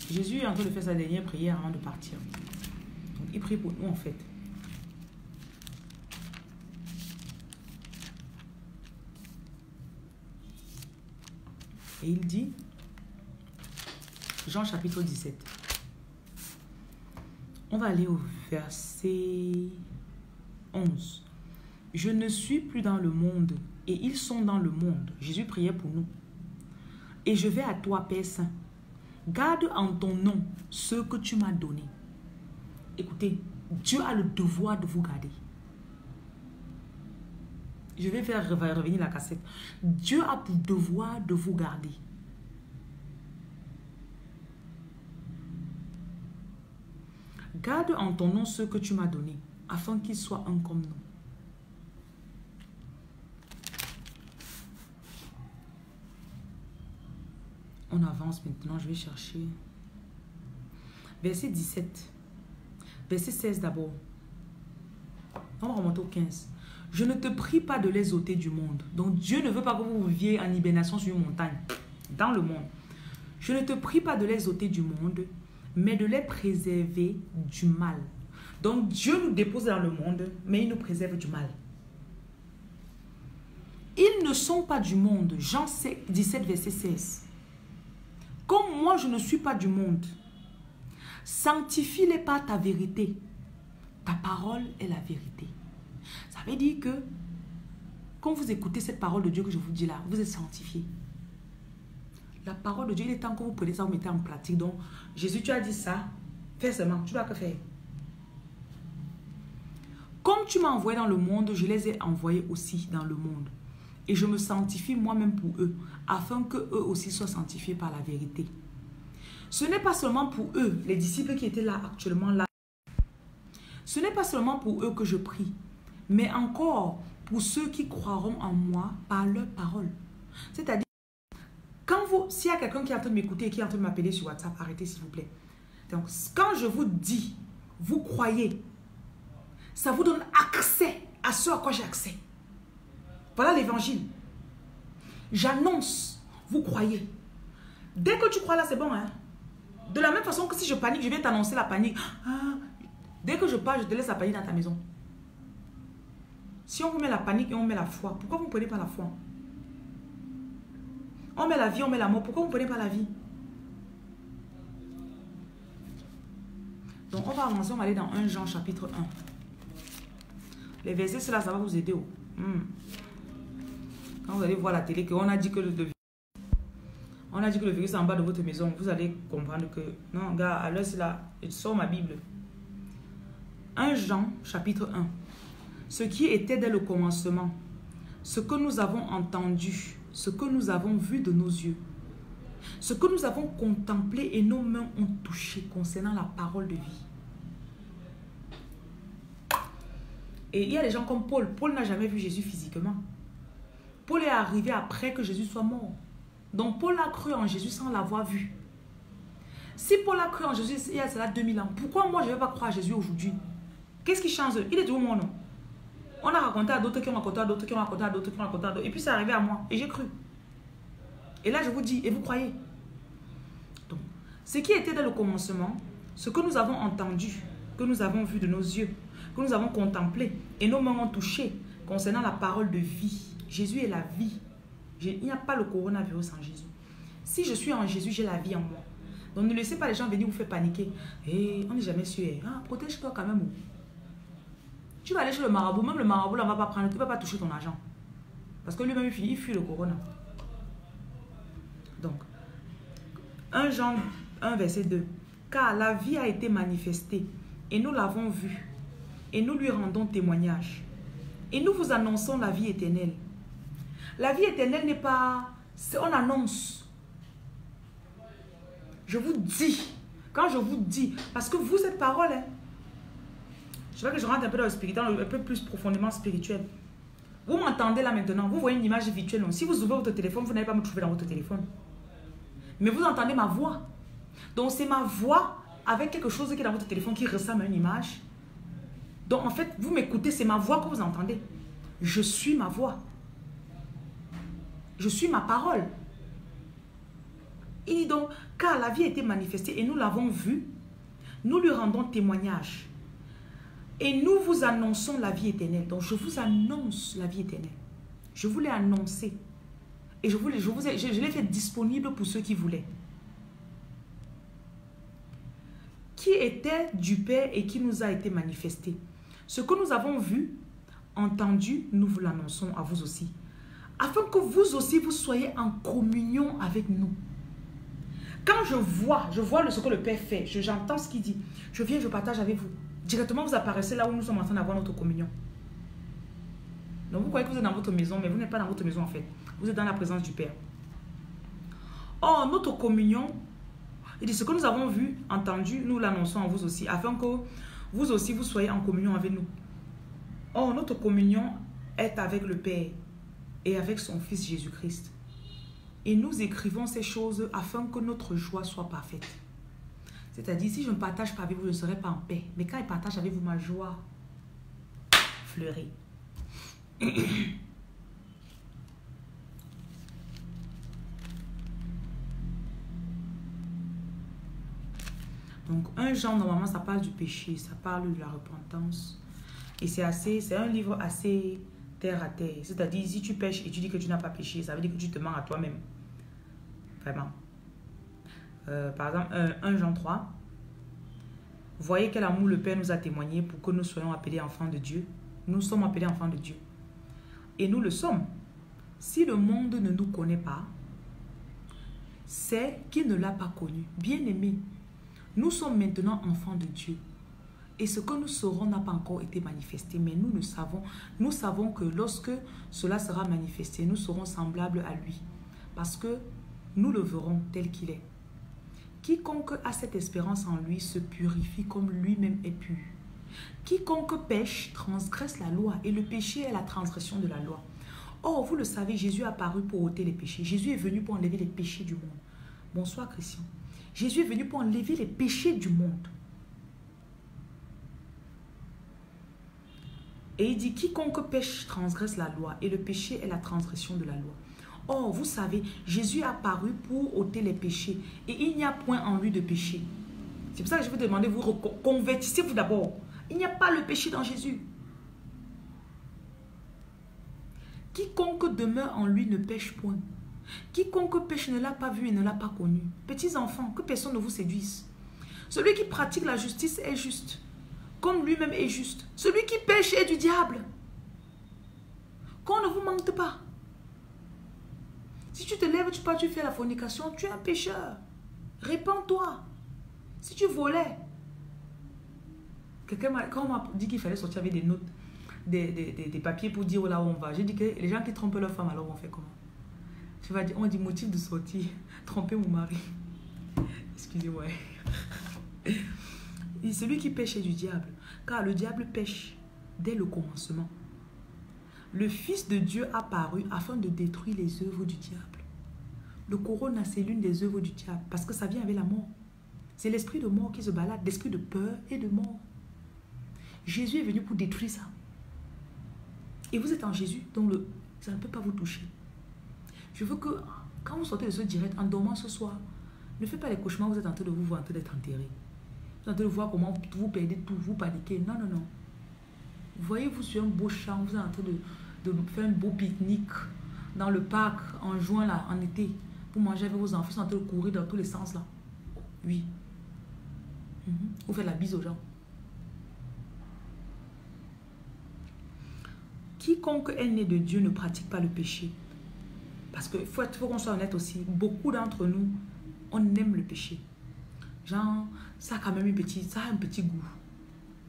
Speaker 1: Jésus est en train de faire sa dernière prière avant de partir. Donc, il prie pour nous en fait. Et il dit, Jean chapitre 17. On va aller au verset 11. Je ne suis plus dans le monde et ils sont dans le monde. Jésus priait pour nous. Et je vais à toi, Père Saint. Garde en ton nom ce que tu m'as donné. Écoutez, Dieu a le devoir de vous garder. Je vais faire revenir la cassette. Dieu a pour devoir de vous garder. Garde en ton nom ce que tu m'as donné, afin qu'il soit un comme nous. On avance maintenant, je vais chercher. Verset 17. Verset 16 d'abord. On va remonter au 15. Je ne te prie pas de les ôter du monde. Donc Dieu ne veut pas que vous viviez en hibernation sur une montagne, dans le monde. Je ne te prie pas de les ôter du monde, mais de les préserver du mal. Donc Dieu nous dépose dans le monde, mais il nous préserve du mal. Ils ne sont pas du monde. Jean 17, verset 16. Comme moi, je ne suis pas du monde. Sanctifie-les par ta vérité. Ta parole est la vérité. Ça veut dire que quand vous écoutez cette parole de Dieu que je vous dis là, vous êtes sanctifié. La parole de Dieu, il est temps que vous prenez ça, vous mettez en pratique. Donc, Jésus, tu as dit ça, fais seulement. Tu dois que faire. Comme tu m'as envoyé dans le monde, je les ai envoyés aussi dans le monde. Et je me sanctifie moi-même pour eux, afin que eux aussi soient sanctifiés par la vérité. Ce n'est pas seulement pour eux, les disciples qui étaient là actuellement là. Ce n'est pas seulement pour eux que je prie, mais encore pour ceux qui croiront en moi par leur parole. C'est-à-dire, vous, s'il y a quelqu'un qui est en train de m'écouter et qui est en train de m'appeler sur WhatsApp, arrêtez s'il vous plaît. Donc, quand je vous dis, vous croyez, ça vous donne accès à ce à quoi j'ai accès. Voilà l'évangile. J'annonce, vous croyez. Dès que tu crois là, c'est bon. Hein? De la même façon que si je panique, je viens t'annoncer la panique. Ah, dès que je pars, je te laisse la panique dans ta maison. Si on vous met la panique et on met la foi, pourquoi vous ne prenez pas la foi? On met la vie, on met la mort, pourquoi vous ne prenez pas la vie? Donc on va avancer, on va aller dans 1 Jean chapitre 1. Les versets, cela, ça va vous aider. Oh. Hmm. Quand vous allez voir la télé, qu'on a dit que le on a dit que le virus est en bas de votre maison, vous allez comprendre que non, gars, alors c'est là, sors ma Bible. 1 Jean chapitre 1. Ce qui était dès le commencement, ce que nous avons entendu, ce que nous avons vu de nos yeux, ce que nous avons contemplé et nos mains ont touché concernant la parole de vie. Et il y a des gens comme Paul. Paul n'a jamais vu Jésus physiquement. Paul est arrivé après que Jésus soit mort. Donc Paul a cru en Jésus sans l'avoir vu. Si Paul a cru en Jésus il y a cela 2000 ans, pourquoi moi je ne vais pas croire à Jésus aujourd'hui? Qu'est-ce qui change? Il est du monde. On a raconté à d'autres qui ont raconté à d'autres qui ont raconté à d'autres qui ont raconté à d'autres. Et puis c'est arrivé à moi. Et j'ai cru. Et là je vous dis, et vous croyez Donc, ce qui était dans le commencement, ce que nous avons entendu, que nous avons vu de nos yeux, que nous avons contemplé, et nos mains ont touché concernant la parole de vie. Jésus est la vie. Il n'y a pas le coronavirus en Jésus. Si je suis en Jésus, j'ai la vie en moi. Donc ne laissez pas les gens venir vous faire paniquer. Et eh, on n'est jamais sûr. Ah, protège-toi quand même. Tu vas aller chez le marabout. Même le marabout ne va pas prendre. Tu ne vas pas toucher ton argent. Parce que lui-même, il fuit le corona. Donc, 1 Jean 1, verset 2. Car la vie a été manifestée et nous l'avons vue et nous lui rendons témoignage. Et nous vous annonçons la vie éternelle la vie éternelle n'est pas... On annonce. Je vous dis. Quand je vous dis, parce que vous, cette parole, hein, je veux que je rentre un peu dans le spirituel, un peu plus profondément spirituel. Vous m'entendez là maintenant, vous voyez une image virtuelle. Si vous ouvrez votre téléphone, vous n'allez pas me trouver dans votre téléphone. Mais vous entendez ma voix. Donc c'est ma voix avec quelque chose qui est dans votre téléphone qui ressemble à une image. Donc en fait, vous m'écoutez, c'est ma voix que vous entendez. Je suis ma voix. Je suis ma parole. Il dit donc, car la vie a été manifestée et nous l'avons vue, nous lui rendons témoignage. Et nous vous annonçons la vie éternelle. Donc je vous annonce la vie éternelle. Je vous l'ai annoncé. Et je, vous, je, je l'ai fait disponible pour ceux qui voulaient. Qui était du Père et qui nous a été manifesté? Ce que nous avons vu, entendu, nous vous l'annonçons à vous aussi. Afin que vous aussi, vous soyez en communion avec nous. Quand je vois, je vois ce que le Père fait, j'entends ce qu'il dit, je viens, je partage avec vous. Directement, vous apparaissez là où nous sommes en train d'avoir notre communion. Donc vous croyez que vous êtes dans votre maison, mais vous n'êtes pas dans votre maison en fait. Vous êtes dans la présence du Père. Or, notre communion, il dit ce que nous avons vu, entendu, nous l'annonçons à vous aussi, afin que vous aussi vous soyez en communion avec nous. Or, notre communion est avec le Père et avec son Fils Jésus-Christ. Et nous écrivons ces choses afin que notre joie soit parfaite. C'est-à-dire, si je ne partage pas avec vous, je ne serai pas en paix. Mais quand il partage avec vous, ma joie fleurit. Donc, un genre, normalement, ça parle du péché, ça parle de la repentance. Et c'est assez, c'est un livre assez terre à terre. C'est-à-dire, si tu pêches et tu dis que tu n'as pas péché, ça veut dire que tu te mens à toi-même. Vraiment. Euh, par exemple, 1, Jean 3. Voyez quel amour le Père nous a témoigné pour que nous soyons appelés enfants de Dieu. Nous sommes appelés enfants de Dieu. Et nous le sommes. Si le monde ne nous connaît pas, c'est qu'il ne l'a pas connu. Bien aimé, nous sommes maintenant enfants de Dieu. Et ce que nous serons n'a pas encore été manifesté, mais nous le savons. Nous savons que lorsque cela sera manifesté, nous serons semblables à lui. Parce que nous le verrons tel qu'il est. Quiconque a cette espérance en lui se purifie comme lui-même est pur. Quiconque pêche transgresse la loi et le péché est la transgression de la loi. Or, vous le savez, Jésus est apparu pour ôter les péchés. Jésus est venu pour enlever les péchés du monde. Bonsoir, Christian. Jésus est venu pour enlever les péchés du monde. Et il dit, quiconque pêche transgresse la loi, et le péché est la transgression de la loi. Or, vous savez, Jésus est apparu pour ôter les péchés, et il n'y a point en lui de péché. C'est pour ça que je vous demander, vous convertissez-vous d'abord. Il n'y a pas le péché dans Jésus. Quiconque demeure en lui ne pêche point. Quiconque pêche ne l'a pas vu et ne l'a pas connu. Petits enfants, que personne ne vous séduise. Celui qui pratique la justice est juste, comme lui-même est juste. Celui qui pêche est du diable. Qu'on ne vous manque pas. Si tu te lèves, tu pars, tu fais la fornication, tu es un pécheur. Répands-toi. Si tu volais, quelqu'un quand on m'a dit qu'il fallait sortir avec des notes, des, des, papiers pour dire là où on va, j'ai dit que les gens qui trompent leur femme, alors on fait comment? Tu vas dire, on dit motif de sortie, tromper mon mari. Excusez-moi. Celui qui pêche est du diable, car le diable pêche dès le commencement. Le Fils de Dieu apparu afin de détruire les œuvres du diable. Le corona, c'est l'une des œuvres du diable, parce que ça vient avec la mort. C'est l'esprit de mort qui se balade, l'esprit de peur et de mort. Jésus est venu pour détruire ça. Et vous êtes en Jésus, donc ça ne peut pas vous toucher. Je veux que quand vous sortez de ce direct, en dormant ce soir, ne faites pas les cauchemars, vous êtes en train de vous voir en train d'être enterré. Vous êtes en train de voir comment vous perdez tout, vous paniquez. Non, non, non. Voyez-vous sur un beau champ, vous êtes en train de, de faire un beau pique-nique dans le parc en juin, là, en été, pour manger avec vos enfants, train de courir dans tous les sens, là. Oui. Vous faites la bise aux gens. Quiconque est né de Dieu ne pratique pas le péché. Parce qu'il faut, faut qu'on soit honnête aussi. Beaucoup d'entre nous, on aime le péché. Genre, ça quand même un petit, ça a un petit goût.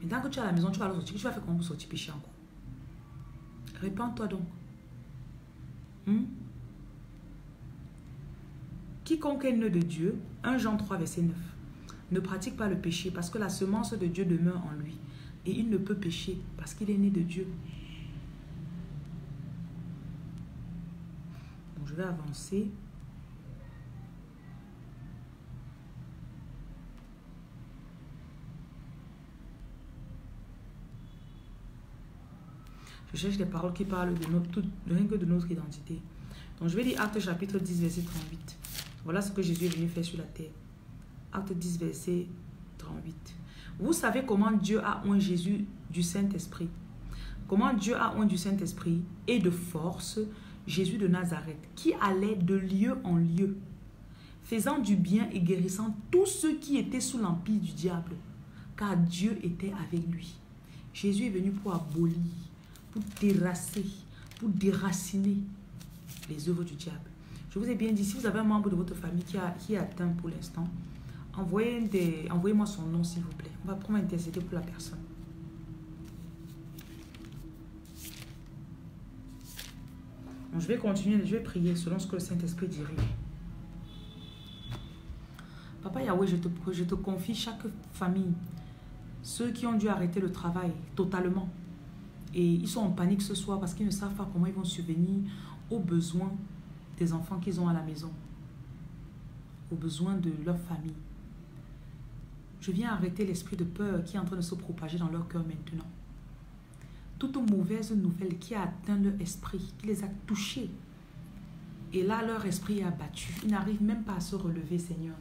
Speaker 1: Mais tant que tu es à la maison, tu vas sortir. Tu vas faire pour sortir péché encore Répands-toi donc. Hmm? Quiconque est né de Dieu, 1 Jean 3, verset 9, ne pratique pas le péché parce que la semence de Dieu demeure en lui. Et il ne peut pécher parce qu'il est né de Dieu. je vais avancer. Je cherche des paroles qui parlent de notre, rien que de notre identité. Donc je vais lire Acte chapitre 10, verset 38. Voilà ce que Jésus est venu faire sur la terre. Acte 10, verset 38. Vous savez comment Dieu a oint Jésus du Saint-Esprit. Comment Dieu a oint du Saint-Esprit et de force Jésus de Nazareth, qui allait de lieu en lieu, faisant du bien et guérissant tous ceux qui étaient sous l'empire du diable, car Dieu était avec lui. Jésus est venu pour abolir, pour terrasser, pour déraciner les œuvres du diable. Je vous ai bien dit, si vous avez un membre de votre famille qui, a, est atteint pour l'instant, envoyez-moi envoyez son nom s'il vous plaît. On va prendre intercéder pour la personne. je vais continuer, je vais prier selon ce que le Saint-Esprit dirait. Papa Yahweh, je te confie chaque famille, ceux qui ont dû arrêter le travail totalement. Et ils sont en panique ce soir parce qu'ils ne savent pas comment ils vont subvenir aux besoins des enfants qu'ils ont à la maison, aux besoins de leur famille. Je viens arrêter l'esprit de peur qui est en train de se propager dans leur cœur maintenant toute mauvaise nouvelle qui a atteint leur esprit, qui les a touchés. Et là, leur esprit est abattu. Ils n'arrivent même pas à se relever, Seigneur.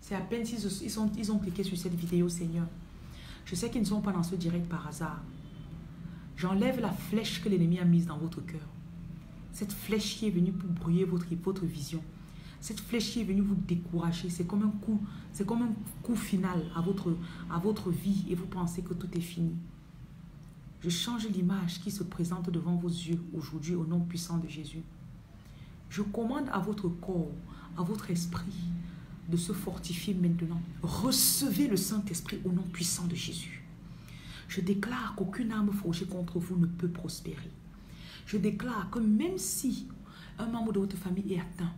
Speaker 1: C'est à peine s'ils ils ont, cliqué sur cette vidéo, Seigneur. Je sais qu'ils ne sont pas dans ce direct par hasard. J'enlève la flèche que l'ennemi a mise dans votre cœur. Cette flèche qui est venue pour brouiller votre, vision. Cette flèche qui est venue vous décourager. C'est comme un coup, c'est comme un coup final à votre, à votre vie et vous pensez que tout est fini. Je change l'image qui se présente devant vos yeux aujourd'hui au nom puissant de Jésus. Je commande à votre corps, à votre esprit de se fortifier maintenant. Recevez le Saint-Esprit au nom puissant de Jésus. Je déclare qu'aucune âme forgée contre vous ne peut prospérer. Je déclare que même si un membre de votre famille est atteint,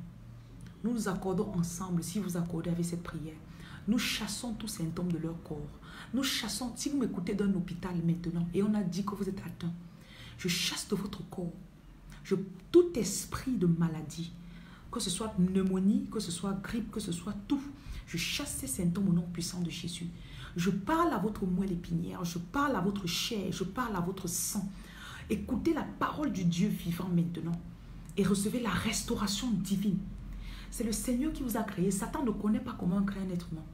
Speaker 1: nous nous accordons ensemble, si vous accordez avec cette prière, nous chassons tous symptômes de leur corps. Nous chassons, si vous m'écoutez d'un hôpital maintenant et on a dit que vous êtes atteint, je chasse de votre corps tout esprit de maladie, que ce soit pneumonie, que ce soit grippe, que ce soit tout. Je chasse ces symptômes au nom puissant de Jésus. Je parle à votre moelle épinière, je parle à votre chair, je parle à votre sang. Écoutez la parole du Dieu vivant maintenant et recevez la restauration divine. C'est le Seigneur qui vous a créé. Satan ne connaît pas comment créer un être humain.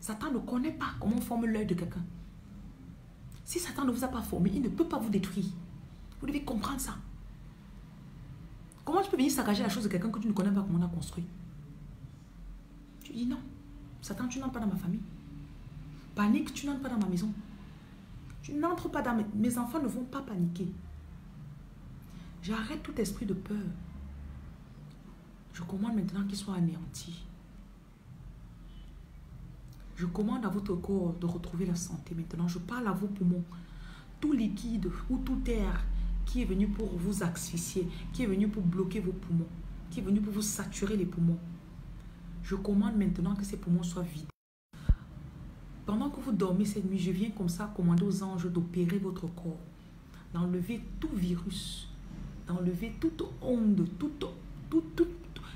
Speaker 1: Satan ne connaît pas comment on forme l'œil de quelqu'un. Si Satan ne vous a pas formé, il ne peut pas vous détruire. Vous devez comprendre ça. Comment tu peux venir saccager la chose de quelqu'un que tu ne connais pas comment on a construit? Tu dis non. Satan, tu n'entres pas dans ma famille. Panique, tu n'entres pas dans ma maison. Tu n'entres pas dans mes... Mes enfants ne vont pas paniquer. J'arrête tout esprit de peur. Je commande maintenant qu'il soit anéanti. Je commande à votre corps de retrouver la santé maintenant. Je parle à vos poumons. Tout liquide ou tout air qui est venu pour vous asphyxier, qui est venu pour bloquer vos poumons, qui est venu pour vous saturer les poumons. Je commande maintenant que ces poumons soient vides. Pendant que vous dormez cette nuit, je viens comme ça commander aux anges d'opérer votre corps, d'enlever tout virus, d'enlever toute onde, toute, toute, toute,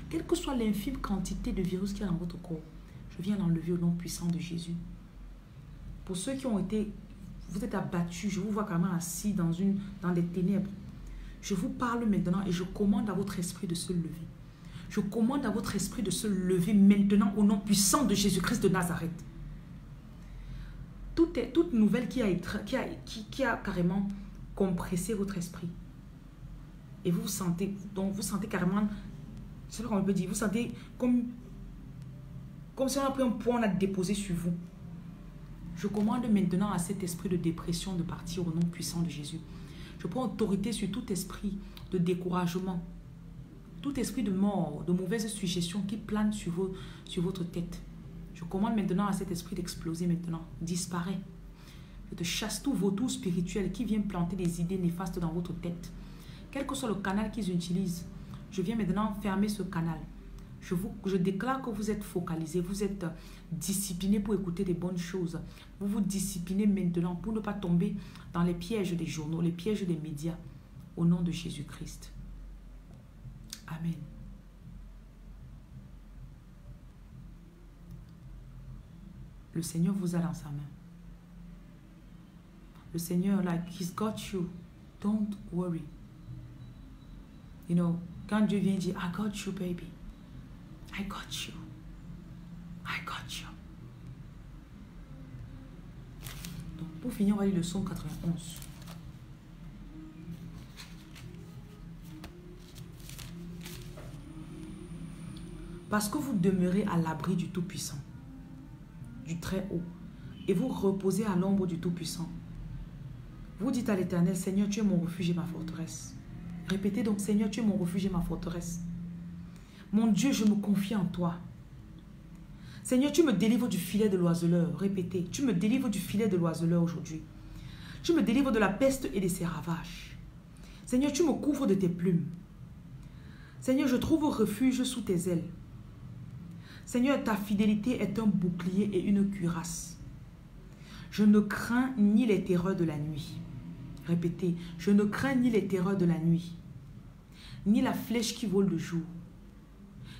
Speaker 1: quelle que soit l'infime quantité de virus qu'il y a dans votre corps. Je viens l'enlever au nom puissant de Jésus. Pour ceux qui ont été, vous êtes abattus, je vous vois quand même assis dans, une, dans des ténèbres. Je vous parle maintenant et je commande à votre esprit de se lever. Je commande à votre esprit de se lever maintenant au nom puissant de Jésus-Christ de Nazareth. Toute, toute nouvelle qui a, qui, a, carrément compressé votre esprit. Et vous sentez, donc vous sentez carrément, je sais pas peut dire, vous sentez comme comme si on a pris un poids, on a déposé sur vous. Je commande maintenant à cet esprit de dépression de partir au nom puissant de Jésus. Je prends autorité sur tout esprit de découragement, tout esprit de mort, de mauvaise suggestion qui plane sur, vos, sur votre tête. Je commande maintenant à cet esprit d'exploser maintenant, disparaît. Je te chasse tout vautour spirituel qui vient planter des idées néfastes dans votre tête. Quel que soit le canal qu'ils utilisent, je viens maintenant fermer ce canal. Je, vous, je déclare que vous êtes focalisé, vous êtes discipliné pour écouter des bonnes choses. Vous vous disciplinez maintenant pour ne pas tomber dans les pièges des journaux, les pièges des médias. Au nom de Jésus-Christ. Amen. Le Seigneur vous a dans sa main. Le Seigneur, like, He's got you. Don't worry. You know, quand Dieu vient dire, I got you, baby. I got you. I got you. Pour finir, on va lire le psaume 91. Parce que vous demeurez à l'abri du Tout-Puissant, du Très-Haut, et vous reposez à l'ombre du Tout-Puissant. Vous dites à l'Éternel, Seigneur, tu es mon refuge et ma forteresse. Répétez donc, Seigneur, tu es mon refuge et ma forteresse. Mon Dieu, je me confie en toi. Seigneur, tu me délivres du filet de l'oiseleur. Répétez, tu me délivres du filet de l'oiseleur aujourd'hui. Tu me délivres de la peste et de ses ravages. Seigneur, tu me couvres de tes plumes. Seigneur, je trouve refuge sous tes ailes. Seigneur, ta fidélité est un bouclier et une cuirasse. Je ne crains ni les terreurs de la nuit. Répétez, je ne crains ni les terreurs de la nuit, ni la flèche qui vole le jour,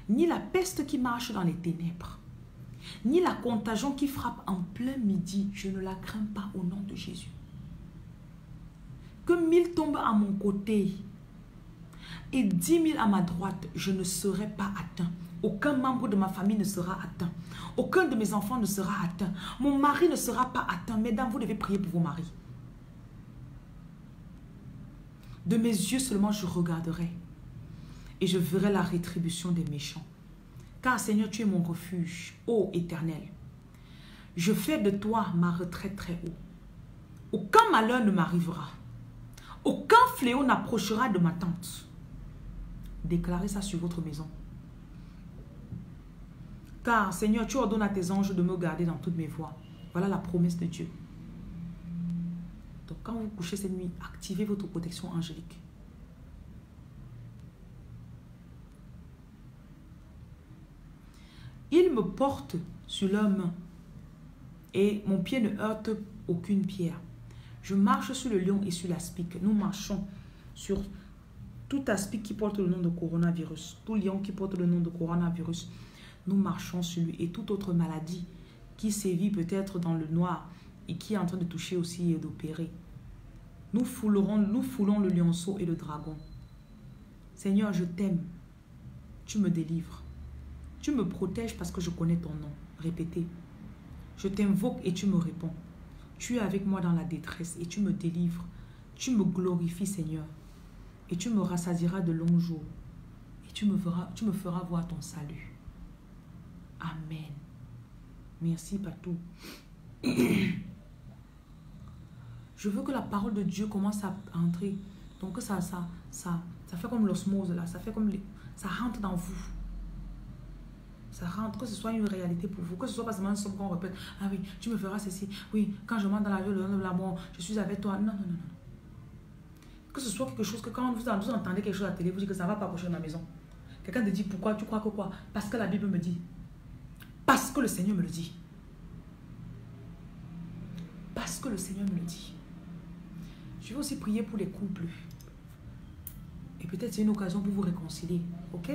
Speaker 1: ni la peste qui marche dans les ténèbres, ni la contagion qui frappe en plein midi. Je ne la crains pas au nom de Jésus. Que mille tombent à mon côté et dix mille à ma droite, je ne serai pas atteint. Aucun membre de ma famille ne sera atteint. Aucun de mes enfants ne sera atteint. Mon mari ne sera pas atteint. Mesdames, vous devez prier pour vos maris. De mes yeux seulement je regarderai et je verrai la rétribution des méchants. Car Seigneur, tu es mon refuge, ô éternel. Je fais de toi ma retraite très haut. Aucun malheur ne m'arrivera. Aucun fléau n'approchera de ma tente. Déclarez ça sur votre maison. Car Seigneur, tu ordonnes à tes anges de me garder dans toutes mes voies. Voilà la promesse de Dieu. Donc quand vous couchez cette nuit, activez votre protection angélique. Il me porte sur leurs mains et mon pied ne heurte aucune pierre. Je marche sur le lion et sur l'aspic. Nous marchons sur tout aspic qui porte le nom de coronavirus, tout lion qui porte le nom de coronavirus. Nous marchons sur lui et toute autre maladie qui sévit peut-être dans le noir et qui est en train de toucher aussi et d'opérer. Nous foulerons, nous foulons le lionceau et le dragon. Seigneur, je t'aime. Tu me délivres. Tu me protèges parce que je connais ton nom. Répétez. Je t'invoque et tu me réponds. Tu es avec moi dans la détresse et tu me délivres. Tu me glorifies, Seigneur. Et tu me rassasiras de longs jours. Et tu me feras, tu me feras voir ton salut. Amen. Merci, Patou. Je veux que la parole de Dieu commence à entrer. Donc ça, ça, ça, ça fait comme l'osmose là. Ça fait comme les, ça rentre dans vous. Ça rentre, que ce soit une réalité pour vous, que ce soit pas seulement un son qu'on répète. Ah oui, tu me feras ceci. Oui, quand je monte dans la vie de la mort, je suis avec toi. Non, non, non, non. Que ce soit quelque chose que quand vous, vous entendez quelque chose à la télé, vous dites que ça ne va pas approcher de ma maison. Quelqu'un te dit pourquoi, tu crois que quoi? Parce que la Bible me dit. Parce que le Seigneur me le dit. Parce que le Seigneur me le dit. Je vais aussi prier pour les couples. Et peut-être c'est une occasion pour vous réconcilier. Ok?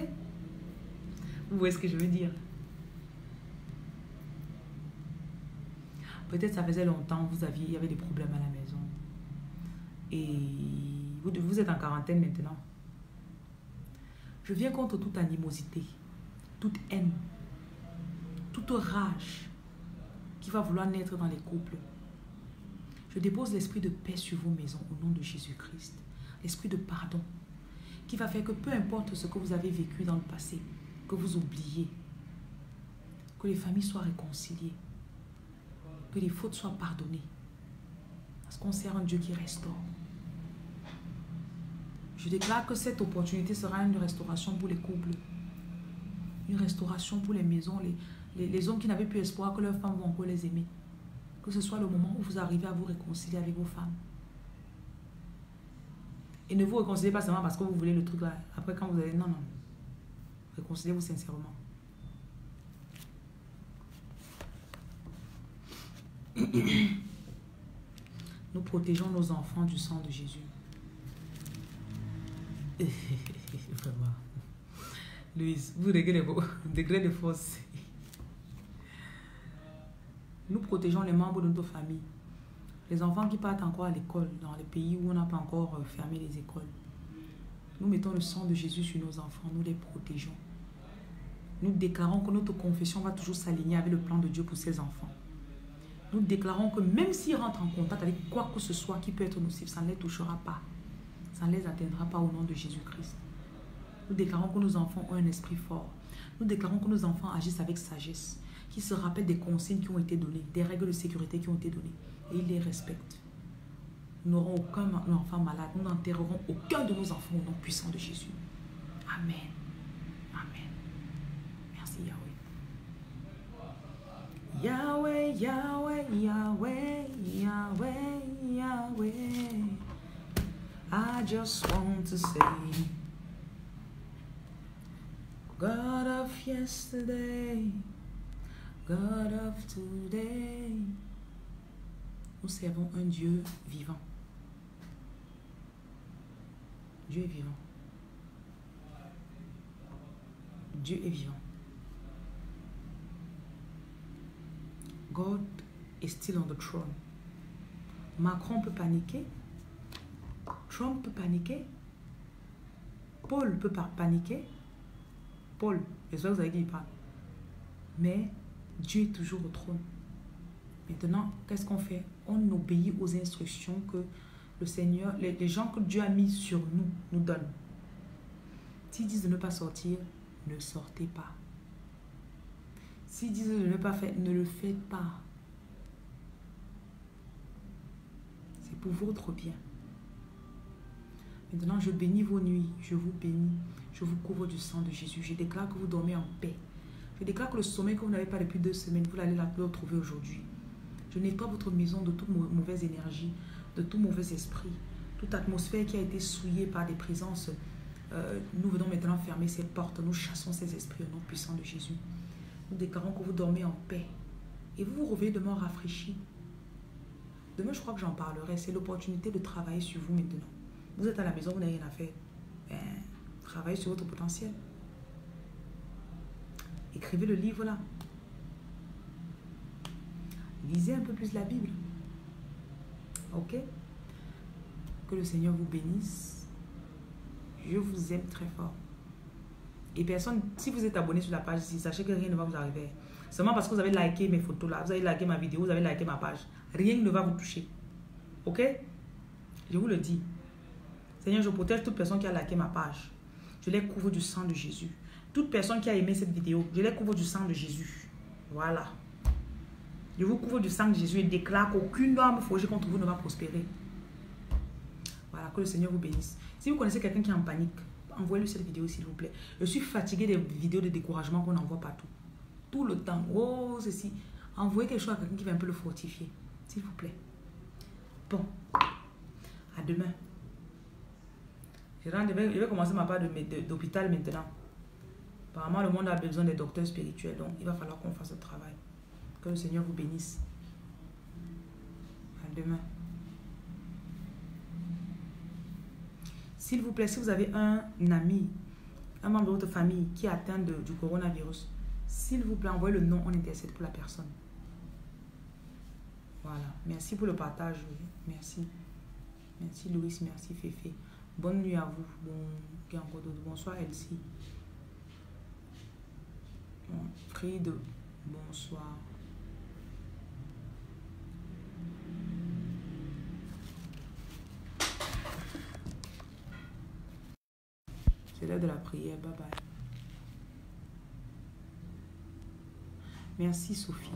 Speaker 1: Vous voyez ce que je veux dire? Peut-être ça faisait longtemps, vous aviez, il y avait des problèmes à la maison. Et vous, vous êtes en quarantaine maintenant. Je viens contre toute animosité, toute haine, toute rage qui va vouloir naître dans les couples. Je dépose l'esprit de paix sur vos maisons au nom de Jésus-Christ. L'esprit de pardon qui va faire que peu importe ce que vous avez vécu dans le passé, que vous oubliez, que les familles soient réconciliées, que les fautes soient pardonnées. Parce qu'on sert un Dieu qui restaure. Je déclare que cette opportunité sera une restauration pour les couples, une restauration pour les maisons, les, les, hommes qui n'avaient plus espoir que leurs femmes vont encore les aimer. Que ce soit le moment où vous arrivez à vous réconcilier avec vos femmes. Et ne vous réconciliez pas seulement parce que vous voulez le truc là. Après, quand vous allez. Non, non. Réconciliez-vous sincèrement. Nous protégeons nos enfants du sang de Jésus. Vraiment. Louise, vous réglez vos degrés de force. Nous protégeons les membres de notre famille Les enfants qui partent encore à l'école, dans les pays où on n'a pas encore euh, fermé les écoles. Nous mettons le sang de Jésus sur nos enfants, nous les protégeons. Nous déclarons que notre confession va toujours s'aligner avec le plan de Dieu pour ses enfants. Nous déclarons que même s'ils rentrent en contact avec quoi que ce soit qui peut être nocif, ça ne les touchera pas. Ça ne les atteindra pas au nom de Jésus-Christ. Nous déclarons que nos enfants ont un esprit fort. Nous déclarons que nos enfants agissent avec sagesse, qu'ils se rappellent des consignes qui ont été données, des règles de sécurité qui ont été données, et ils les respectent. Nous n'aurons aucun enfant malade, nous n'enterrerons aucun de nos enfants au nom puissant de Jésus. Amen. Amen. Merci Yahweh. Yahweh, Yahweh, Yahweh, Yahweh, Yahweh. I just want to say, God of yesterday, God of today. Nous servons un Dieu vivant. Dieu est vivant. Dieu est vivant. God is still on the throne. Macron peut paniquer. Trump peut paniquer. Paul peut pas paniquer. Paul, j'espère que vous avez dit parle. Mais Dieu est toujours au trône. Maintenant, qu'est-ce qu'on fait? On obéit aux instructions que le Seigneur, les, gens que Dieu a mis sur nous, nous donnent. S'ils disent de ne pas sortir, ne sortez pas. S'ils disent de ne pas faire, ne le faites pas. C'est pour votre bien. Maintenant, je bénis vos nuits, je vous bénis, je vous couvre du sang de Jésus. Je déclare que vous dormez en paix. Je déclare que le sommeil que vous n'avez pas depuis deux semaines, vous allez la retrouver aujourd'hui. Je nettoie votre maison de toute mauvaise énergie, de tout mauvais esprit, toute atmosphère qui a été souillée par des présences. Euh, nous venons maintenant fermer ces portes. Nous chassons ces esprits au nom puissant de Jésus. Nous déclarons que vous dormez en paix. Et vous vous réveillez demain rafraîchi. Demain, je crois que j'en parlerai. C'est l'opportunité de travailler sur vous maintenant. Vous êtes à la maison, vous n'avez rien à faire. Ben, travaillez sur votre potentiel. Écrivez le livre là. Lisez un peu plus la Bible. Ok? Que le Seigneur vous bénisse. Je vous aime très fort. Et personne, si vous êtes abonné sur la page ici, sachez que rien ne va vous arriver. Seulement parce que vous avez liké mes photos là, vous avez liké ma vidéo, vous avez liké ma page. Rien ne va vous toucher. Ok? Je vous le dis. Seigneur, je protège toute personne qui a liké ma page. Je les couvre du sang de Jésus. Toute personne qui a aimé cette vidéo, je les couvre du sang de Jésus. Voilà. Je vous couvre du sang de Jésus et déclare qu'aucune arme forgée contre vous ne va prospérer. Voilà, que le Seigneur vous bénisse. Si vous connaissez quelqu'un qui est en panique, envoyez-lui cette vidéo s'il vous plaît. Je suis fatigué des vidéos de découragement qu'on envoie partout. Tout le temps. Oh, ceci. Envoyez quelque chose à quelqu'un qui va un peu le fortifier. S'il vous plaît. Bon. À demain. Je je vais commencer ma part d'hôpital maintenant. Apparemment, le monde a besoin des docteurs spirituels. Donc, il va falloir qu'on fasse le travail. Que le Seigneur vous bénisse. À demain. S'il vous plaît, si vous avez un ami, un membre de votre famille qui est atteint de, du coronavirus, s'il vous plaît, envoyez le nom, on intercède pour la personne. Voilà. Merci pour le partage. Merci. Merci Louis, merci Féfé. Bonne nuit à vous. Bon, bonsoir Elsie. Fried, bonsoir. C'est l'heure de la prière. Bye bye. Merci Sophie.